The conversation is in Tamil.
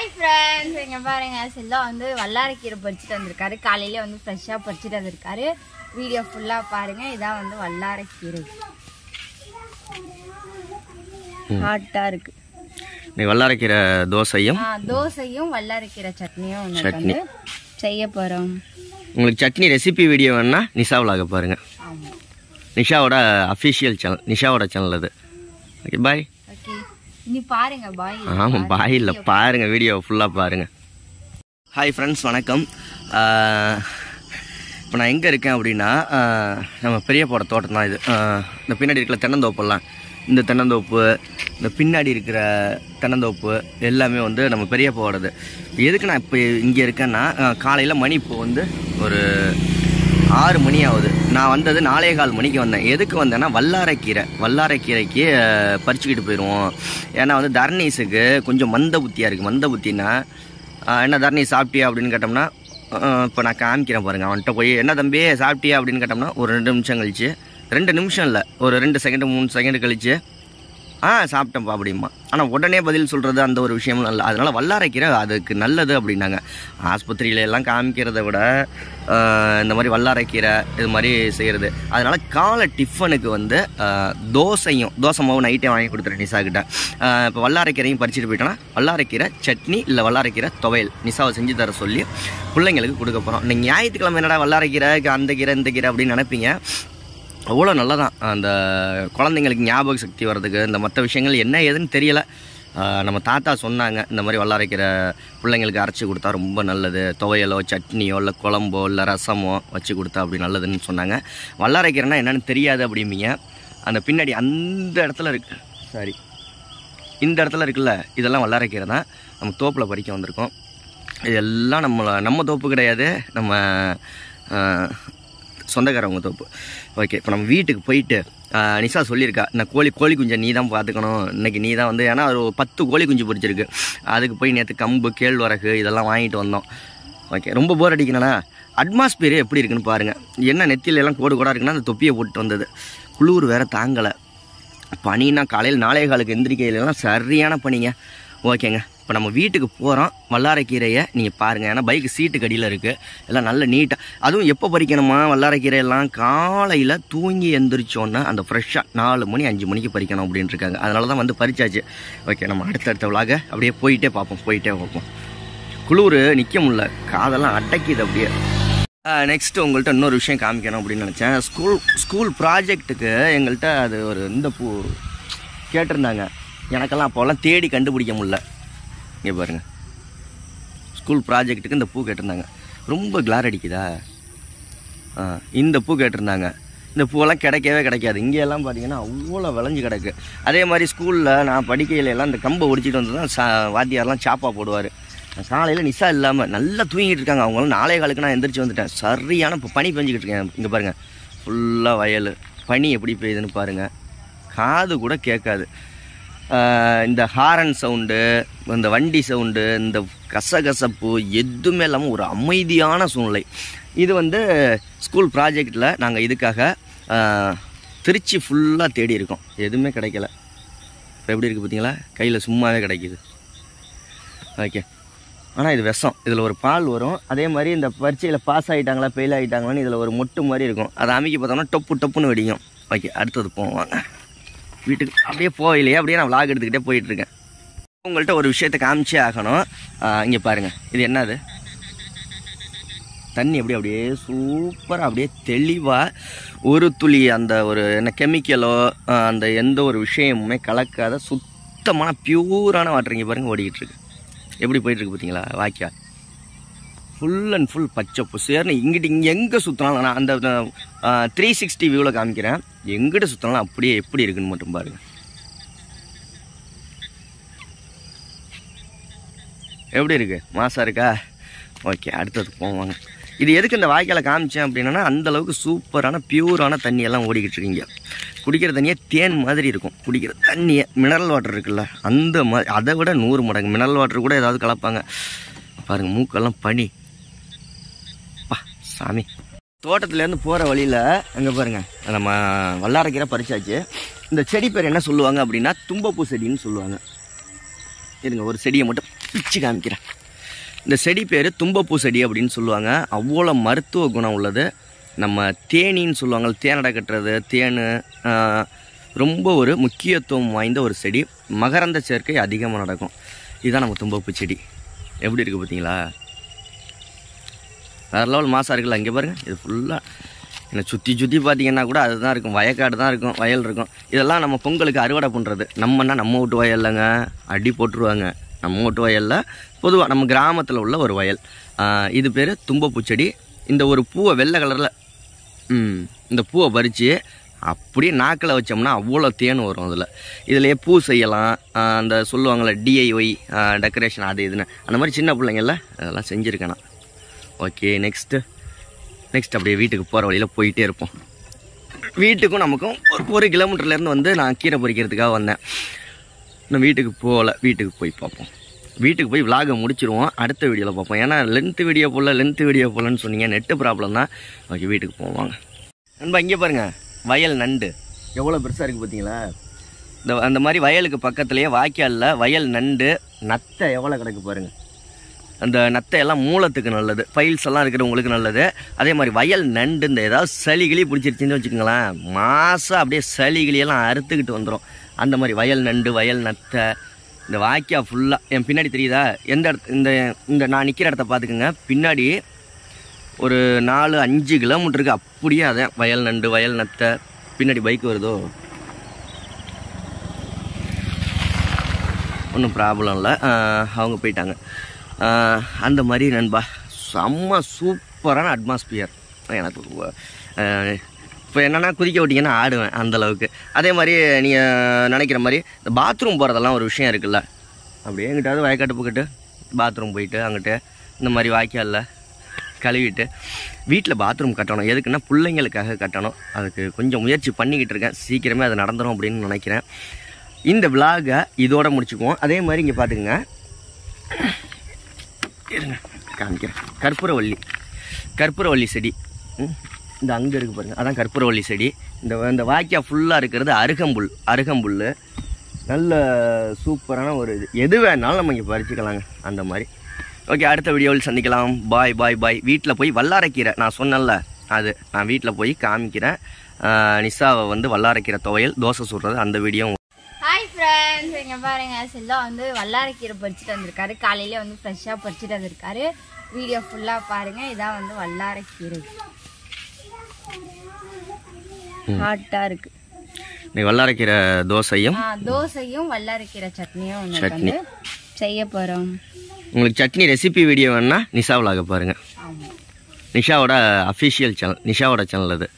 ஹாய் ஃப்ரெண்ட்ஸ் இங்க பாருங்க செல்லா வந்து வல்லாரக்கீரை பறிச்சுட்டு வந்திருக்காரு. காலையில வந்து ஃப்ரெஷ்ஷாக பறிச்சுட்டு வந்திருக்காரு. வீடியோ ஃபுல்லாக பாருங்க. இதான் வந்து வல்லாரக்கீரை ஹாட்டாக இருக்கு. நீ வல்லாரைக்கீரை தோசையும் தோசையும் வல்லாரக்கீரை சட்னியும் இன்னைக்கு சட்னி. செய்ய போகிறோம் உங்களுக்கு சட்னி ரெசிபி வீடியோ வேணுன்னா நிஷா விலாக பாருங்க. ஆமாம் நிஷாவோட அஃபிஷியல் சேனல் நிஷாவோட சேனல் அது. ஓகே பாய் இனி பாருங்க பாய் ஆமாம் பாய் இல்லை பாருங்க வீடியோ ஃபுல்லாக பாருங்க. ஹாய் ஃப்ரெண்ட்ஸ் வணக்கம். இப்போ நான் எங்கே இருக்கேன் அப்படின்னா நம்ம பெரியப்போட தோட்டம் தான் இது. இந்த பின்னாடி இருக்கிற தென்னந்தோப்பெல்லாம் இந்த தென்னந்தோப்பு இந்த பின்னாடி இருக்கிற தென்னந்தோப்பு எல்லாமே வந்து நம்ம பெரியப்பாவோடது. எதுக்கு நான் இப்போ இங்கே இருக்கேன்னா காலையில் மணி இப்போ வந்து ஒரு ஆறு மணி ஆகுது. நான் வந்தது நாலே கால் மணிக்கு வந்தேன். எதுக்கு வந்தேன்னா வல்லாரைக்கீரை வல்லாரைக்கீரைக்கு பறிச்சுக்கிட்டு போயிடுவோம் ஏன்னா வந்து தர்ணீஸுக்கு கொஞ்சம் மந்த புத்தியாக இருக்குது மந்த புத்தின்னா என்ன தர்ணி சாப்பிட்டியா அப்படின்னு கேட்டோம்னா இப்போ நான் காமிக்கிறேன் பாருங்க அவன்கிட்ட போய் என்ன தம்பி சாப்பிட்டியா? அப்படின்னு கேட்டோம்னா ஒரு ரெண்டு நிமிஷம் கழிச்சு ரெண்டு நிமிஷம் இல்லை ஒரு ரெண்டு செகண்டு மூணு செகண்டு கழிச்சு ஆ சாப்பிட்டேன்ப்பா அப்படிமா ஆனால் உடனே பதில் சொல்கிறது அந்த ஒரு விஷயமும் நல்லா அதனால் வல்லாரைக்கீரை அதுக்கு நல்லது அப்படின்னாங்க. ஆஸ்பத்திரியில எல்லாம் காமிக்கிறத விட இந்த மாதிரி வல்லாரைக்கீரை இது மாதிரி செய்கிறது அதனால் காலை டிஃபனுக்கு வந்து தோசையும் தோசை மாவு நைட்டே வாங்கி கொடுத்துரு நிசா கிட்ட. இப்போ வல்லாரைக்கீரையும் பறிச்சுட்டு போயிட்டோன்னா வல்லாரைக்கீரை சட்னி இல்லை வல்லாரைக்கீரை துவையல். நிசாவை செஞ்சு தர சொல்லி பிள்ளைங்களுக்கு கொடுக்க போகிறோம் நீங்கள் ஞாயிற்றுக்கிழமை என்னடா வல்லாரைக்கீரை அந்த கீரை இந்த கீரை அப்படின்னு நினைப்பீங்க. அவ்வளோ நல்லதான். அந்த குழந்தைங்களுக்கு ஞாபக சக்தி வர்றதுக்கு இந்த மற்ற விஷயங்கள் என்ன ஏதுன்னு தெரியலை. நம்ம தாத்தா சொன்னாங்க இந்த மாதிரி வல்லாரைக்கிற பிள்ளைங்களுக்கு அரைச்சி கொடுத்தா ரொம்ப நல்லது. துவையலோ சட்னியோ இல்லை குழம்போ இல்லை ரசமோ வச்சு கொடுத்தா அப்படி நல்லதுன்னு சொன்னாங்க. வல்லாரைக்கீரைனா என்னன்னு தெரியாது அப்படிம்பீங்க. அந்த பின்னாடி அந்த இடத்துல இருக்கு. சாரி. இந்த இடத்துல இருக்குல்ல இதெல்லாம் வல்லாரைக்கீரை தான். நம்ம தோப்பில் பறிக்க வந்திருக்கோம். இதெல்லாம் நம்ம நம்ம தோப்பு கிடையாது. நம்ம சொந்தக்காரவங்க தோப்பு. ஓகே இப்போ நம்ம வீட்டுக்கு போயிட்டு நிஷா சொல்லியிருக்கா இந்த கோழி கோழி குஞ்சை நீ தான் பார்த்துக்கணும் இன்னைக்கு நீ தான் வந்து ஏன்னா ஒரு பத்து கோழி குஞ்சு பிடிச்சிருக்கு. அதுக்கு போய் நேற்று கம்பு கேழ்வரகு இதெல்லாம் வாங்கிட்டு வந்தோம். ஓகே ரொம்ப போர் அடிக்கணும்னா அட்மாஸ்பியர் எப்படி இருக்குன்னு பாருங்கள் என்ன நெத்தியில எல்லாம் கோடு கோடாக இருக்குன்னா அந்த தொப்பியை போட்டு வந்தது. குளிர் வேற தாங்கலை. பனின்னா காலையில் நாளைய காலுக்கு எந்திரிக்கையிலலாம் சரியான பனிங்க. ஓகேங்க இப்போ நம்ம வீட்டுக்கு போகிறோம் வல்லாரக்கீரையை நீங்கள் பாருங்கள் ஏன்னா பைக்கு சீட்டுக்கு அடியில் இருக்குது எல்லாம் நல்ல நீட்டாக அதுவும் எப்போ பறிக்கணுமா? வல்லாரக்கீரையெல்லாம் காலையில் தூங்கி எந்திரிச்சோன்னா அந்த ஃப்ரெஷ்ஷாக நாலு மணி அஞ்சு மணிக்கு பறிக்கணும் அப்படின்னு இருக்காங்க. அதனால தான் வந்து பறிச்சாச்சு. ஓகே நம்ம அடுத்தடுத்த விழாக அப்படியே போயிட்டே பார்ப்போம். போயிட்டே பார்ப்போம். குளிர் நிற்க முடில காதெல்லாம் அடைக்கிது அப்படியே. நெக்ஸ்ட்டு உங்கள்கிட்ட இன்னொரு விஷயம் காமிக்கணும் அப்படின்னு நினச்சேன். ஸ்கூல் ஸ்கூல் ப்ராஜெக்ட்டுக்கு எங்கள்கிட்ட அது ஒரு இந்த பூ கேட்டிருந்தாங்க. எனக்கெல்லாம் அப்போல்லாம் தேடி கண்டுபிடிக்க முடில இங்கே பாருங்கள் ஸ்கூல் ப்ராஜெக்ட்டுக்கு இந்த பூ கேட்டிருந்தாங்க. ரொம்ப கிளார் அடிக்குதா? ஆ, இந்த பூ கேட்டிருந்தாங்க. இந்த பூவெல்லாம் கிடைக்கவே கிடைக்காது. இங்கேயெல்லாம் பார்த்தீங்கன்னா அவ்வளோ விளைஞ்சு கிடக்கு. அதே மாதிரி ஸ்கூலில் நான் படிக்கையில் எல்லாம் இந்த கம்பை ஒடிச்சிட்டு வந்து தான் சா வாத்தியார்லாம் சாப்பா போடுவார். காலையில் நிசா இல்லாமல் நல்லா தூங்கிட்டு இருக்காங்க. அவங்களும் நாளே காலுக்கு நான் எந்திரிச்சு வந்துட்டேன். சரியான இப்போ பனி பெஞ்சிக்கிட்டு இருக்கேன். இங்கே பாருங்கள் ஃபுல்லாக வயல். பனி எப்படி பெய்யுதுன்னு பாருங்கள் காது கூட கேட்காது. இந்த ஹாரன் சவுண்டு இந்த வண்டி சவுண்டு இந்த கசகசப்பு எதுவுமே இல்லாமல் ஒரு அமைதியான சூழ்நிலை. இது வந்து ஸ்கூல் ப்ராஜெக்டில் நாங்கள் இதுக்காக திருச்சி ஃபுல்லாக தேடி இருக்கோம் எதுவுமே கிடைக்கல. இப்போ எப்படி இருக்குது பார்த்தீங்களா கையில் சும்மாவே கிடைக்குது. ஓகே ஆனால் இது விஷம். இதில் ஒரு பால் வரும். அதே மாதிரி இந்த பரீட்சையில் பாஸ் ஆகிட்டாங்களா ஃபெயில் ஆகிட்டாங்களான்னு இதில் ஒரு மொட்டு மாதிரி இருக்கும். அதை அமைக்கி பார்த்தோம்னா டொப்பு டொப்புன்னு வெடிக்கும். ஓகே அடுத்தது போவாங்க வீட்டுக்கு அப்படியே போகலையே அப்படியே நான் vlog எடுத்துக்கிட்டே போயிட்டுருக்கேன். உங்கள்கிட்ட ஒரு விஷயத்த காமிச்சே ஆகணும். இங்கே பாருங்கள் இது என்னது? தண்ணி அப்படியே அப்படியே சூப்பராக அப்படியே தெளிவாக ஒரு துளி அந்த ஒரு என்ன கெமிக்கலோ அந்த எந்த ஒரு விஷயமுமே கலக்காத சுத்தமான பியூரான வாட்டர் இங்கே பாருங்கள் ஓடிக்கிட்டு இருக்கு. எப்படி போயிட்டுருக்கு பார்த்தீங்களா? வாக்கியா ஃபுல் அண்ட் ஃபுல் பச்சை புசேர்னு இங்கிட்டு இங்கே எங்கே சுற்றினாலும் நான் அந்த த்ரீ சிக்ஸ்டி வியூவில் காமிக்கிறேன். எங்கிட்ட சுற்றினாலும் அப்படியே எப்படி இருக்குன்னு மட்டும் பாருங்க. எப்படி இருக்குது மாசாக இருக்கா? ஓகே அடுத்தது போவாங்க இது எதுக்கு இந்த வாய்க்காலை காமிச்சேன் அப்படின்னா அந்தளவுக்கு சூப்பரான பியூரான தண்ணியெல்லாம் ஓடிக்கிட்டு இருக்கீங்க. குடிக்கிற தண்ணியே தேன் மாதிரி இருக்கும். குடிக்கிற தண்ணியை மினரல் வாட்டர் இருக்குல்ல அந்த மாதிரி அதை விட நூறு மடங்கு. மினரல் வாட்டர் கூட ஏதாவது கலப்பாங்க. பாருங்கள் மூக்கெல்லாம் பனி. சாமி. தோட்டத்துலேருந்து போகிற வழியில் அங்கே பாருங்க நம்ம வல்லாரக்கீரை பறிச்சாச்சு. இந்த செடி பேர் என்ன சொல்லுவாங்க அப்படின்னா தும்பப்பூ செடின்னு சொல்லுவாங்க. இருங்க ஒரு செடியை மட்டும் பிச்சு காமிக்கிறேன். இந்த செடி பேர் தும்பப்பூ செடி அப்படின்னு சொல்லுவாங்க. அவ்வளோ மருத்துவ குணம் உள்ளது. நம்ம தேனின்னு சொல்லுவாங்க தேனடை கட்டுறது தேன் ரொம்ப ஒரு முக்கியத்துவம் வாய்ந்த ஒரு செடி. மகரந்த சேர்க்கை அதிகமாக நடக்கும். இதுதான் நம்ம தும்பப்பூ செடி. எப்படி இருக்குது பார்த்தீங்களா? வேறு லெவல் மாசாக இருக்குல்ல இங்கே பாருங்கள் இது ஃபுல்லாக என்னை சுற்றி சுற்றி பார்த்தீங்கன்னா கூட அதுதான் இருக்கும். வயக்காடு தான் இருக்கும். வயல் இருக்கும். இதெல்லாம் நம்ம பொங்கலுக்கு அறுவடை பண்ணுறது நம்மன்னா நம்ம வீட்டு வயல்லங்க. அடி போட்டுருவாங்க. நம்ம வீட்டு வயலில் பொதுவாக நம்ம கிராமத்தில் உள்ள ஒரு வயல். இது பேர் தும்பப்பூச்செடி. இந்த ஒரு பூவை வெள்ளை கலரில் இந்த பூவை பறித்து அப்படியே நாக்கில் வச்சோம்னா அவ்வளோ தேன் வரும் அதில். இதுலேயே பூ செய்யலாம். அந்த சொல்லுவாங்கள்ல டிஐஒய் டெக்கரேஷன் அது இதுன்னு. அந்த மாதிரி சின்ன பிள்ளைங்கள்ல அதெல்லாம் செஞ்சுருக்கேன் நான் ஓகே நெக்ஸ்ட்டு நெக்ஸ்ட் அப்படியே வீட்டுக்கு போகிற வழியில் போயிட்டே இருப்போம். வீட்டுக்கும் நமக்கும் ஒரு ஒரு கிலோமீட்டர்லேருந்து வந்து நான் கீரை பொறிக்கிறதுக்காக வந்தேன். இன்னும் வீட்டுக்கு போகல. வீட்டுக்கு போய் பார்ப்போம். வீட்டுக்கு போய் விலாகை முடிச்சிருவோம். அடுத்த வீடியோவில் பார்ப்போம். ஏன்னா லென்த்து வீடியோ போடல லென்த்து வீடியோ போடலன்னு சொன்னீங்க. நெட்டு ப்ராப்ளம் தான். ஓகே வீட்டுக்கு போவாங்க நண்பா இங்கே பாருங்கள் வயல் நண்டு. எவ்வளோ பெருசாக இருக்குது பார்த்தீங்களா? இந்த அந்த மாதிரி வயலுக்கு பக்கத்துலேயே வாய்க்காலில் வயல் நண்டு. நத்தை எவ்வளோ கிடக்கு பாருங்கள் அந்த நத்தை எல்லாம் மூலத்துக்கு நல்லது. ஃபைல்ஸ் எல்லாம் இருக்கிறவங்களுக்கு நல்லது. அதே மாதிரி வயல் நண்டு இந்த ஏதாவது சளி கிளி பிடிச்சிருச்சுன்னு வச்சுக்கோங்களேன் மாதம் அப்படியே சளி கிளியெல்லாம் அறுத்துக்கிட்டு வந்துடும் அந்த மாதிரி வயல் நண்டு வயல் நத்தை இந்த வாய்க்கா ஃபுல்லாக என் பின்னாடி தெரியுதா? எந்த இடத்து இந்த இந்த நான் நிற்கிற இடத்த பார்த்துக்குங்க. பின்னாடி ஒரு நாலு அஞ்சு கிலோமீட்டருக்கு அப்படியே அதான் வயல் நண்டு வயல் நத்தை. பின்னாடி பைக் வருதோ? ஒன்றும் ப்ராப்ளம் இல்லை. அவங்க போயிட்டாங்க. அந்த மாதிரி நண்பா. செம்ம சூப்பரான அட்மாஸ்பியர் எனக்கு இப்போ என்னென்னா குதிக்க விட்டிங்கன்னா ஆடுவேன் அந்தளவுக்கு அதே மாதிரி நீங்கள் நினைக்கிற மாதிரி இந்த பாத்ரூம் போகிறதெல்லாம் ஒரு விஷயம் இருக்குல்ல. அப்படியே எங்கிட்டாவது வயக்காட்டு போக்கிட்டு பாத்ரூம் போயிட்டு அங்கிட்டு இந்த மாதிரி வாய்க்காலில் கழுவிட்டு வீட்டில் பாத்ரூம் கட்டணும். எதுக்குன்னா பிள்ளைங்களுக்காக கட்டணும். அதுக்கு கொஞ்சம் முயற்சி பண்ணிக்கிட்டு இருக்கேன். சீக்கிரமே அது நடந்துடும் அப்படின்னு நினைக்கிறேன். இந்த விலாகை இதோட முடிச்சுக்குவோம். அதே மாதிரி இங்கே பார்த்துக்குங்க இருங்க காமிக்கிறேன். கற்பூரவள்ளி கற்பூரவள்ளி செடி. இந்த அங்கே இருக்கு பாருங்கள் அதான் கற்பூரவள்ளி செடி. இந்த இந்த வாய்க்கா ஃபுல்லாக இருக்கிறது அருகம்புல். அருகம்புல் நல்ல சூப்பரான ஒரு இது. எது வேணாலும் நம்ம இங்கே பறிச்சுக்கலாங்க. அந்த மாதிரி. ஓகே அடுத்த வீடியோவில் சந்திக்கலாம். பாய் பாய் பாய். வீட்டில் போய் வல்லாரைக்கீரை. நான் சொன்னேன்ல அது. நான் வீட்டில் போய் காமிக்கிறேன். நிசாவை நிஷாவை வந்து வல்லாரைக்கீரை துவையல் தோசை சுடுறது அந்த வீடியோ ஃப்ரெண்ட்ஸ் இங்க பாருங்க. செல்லம் வந்து வல்லாரக்கீரை பறிச்சுட்டு வந்திருக்காரு. காலையில வந்து ஃப்ரெஷ்ஷாக பறிச்சுட்டு வந்திருக்காரு. வீடியோ ஃபுல்லா பாருங்க. இதான் வந்து வல்லாரக்கீரை ஹாட்டா இருக்கு. நீ வல்லாரைக்கீரை தோசையும் தோசையும் வல்லாரக்கீரை சட்னியும் சட்னி. செய்ய போறோம். உங்களுக்கு சட்னி ரெசிபி வீடியோ வேணுன்னா நிஷா விலாக பாருங்கள் நிஷாவோட அஃபிஷியல் சேனல் நிஷாவோட சேனல் அது.